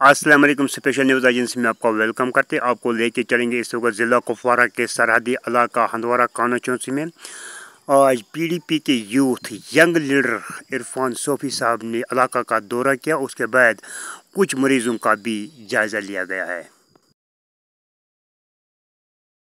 Aslam special news agency में आपको welcome करते हैं। आपको लेके चलेंगे इस वक्त ज़िला कुपवारा के सरहदी इलाका, हंदवारा काना चौंसी में। आज पीडीपी के youth young leader Irfan Sofi sahab ने इलाका का दौरा किया। उसके बाद कुछ मरीज़ों का भी जायज़ा लिया गया है।